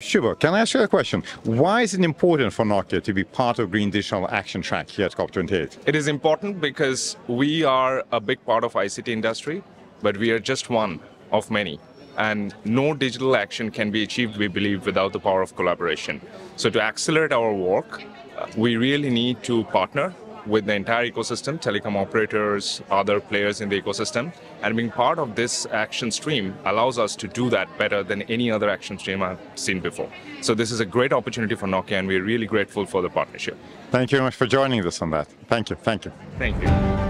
Subho, can I ask you a question? Why is it important for Nokia to be part of Green Digital Action Track here at COP28? It is important because we are a big part of ICT industry, but we are just one of many. And no digital action can be achieved, we believe, without the power of collaboration. So to accelerate our work, uh, we really need to partner with the entire ecosystem, telecom operators, other players in the ecosystem. And being part of this action stream allows us to do that better than any other action stream I've seen before. So this is a great opportunity for Nokia and we're really grateful for the partnership. Thank you very much for joining us on that. Thank you. Thank you. Thank you.